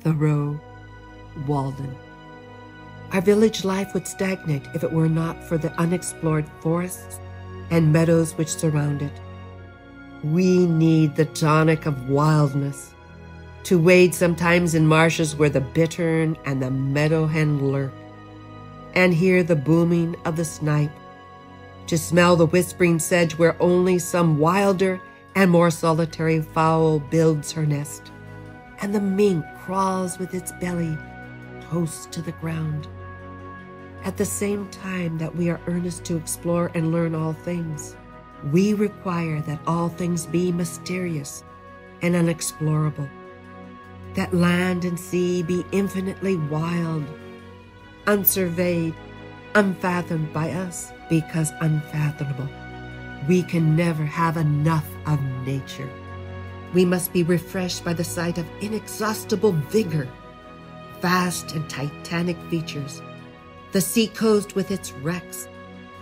Thoreau, Walden. Our village life would stagnate if it were not for the unexplored forests and meadows which surround it. We need the tonic of wildness to wade sometimes in marshes where the bittern and the meadow hen lurk, and hear the booming of the snipe, to smell the whispering sedge where only some wilder and more solitary fowl builds her nest, and the mink crawls with its belly close to the ground. At the same time that we are earnest to explore and learn all things, we require that all things be mysterious and unexplorable, that land and sea be infinitely wild, unsurveyed, unfathomed by us because unfathomable. We can never have enough of nature. We must be refreshed by the sight of inexhaustible vigor, vast and titanic features, the seacoast with its wrecks,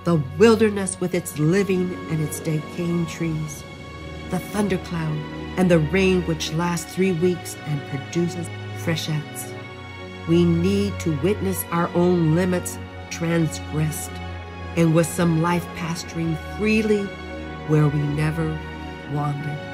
the wilderness with its living and its decaying trees, the thundercloud and the rain which lasts three weeks and produces freshets. We need to witness our own limits transgressed, and with some life pasturing freely where we never wandered.